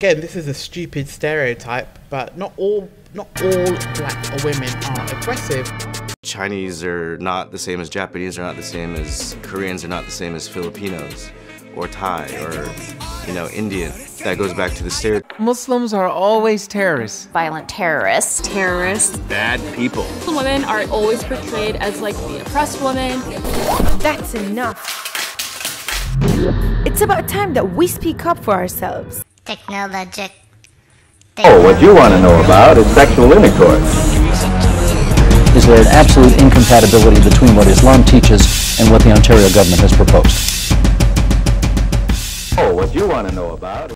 Again, this is a stupid stereotype, but not all not all black women are aggressive. Chinese are not the same as Japanese, are not the same as Koreans, are not the same as Filipinos or Thai or you know Indian. That goes back to the stereotype. Muslims are always terrorists. Violent terrorists. Terrorists. Bad people. Women are always portrayed as like the oppressed woman. That's enough. It's about time that we speak up for ourselves. Technologic. Oh, what you want to know about is sexual intercourse. Is there an absolute incompatibility between what Islam teaches and what the Ontario government has proposed? Oh, what you want to know about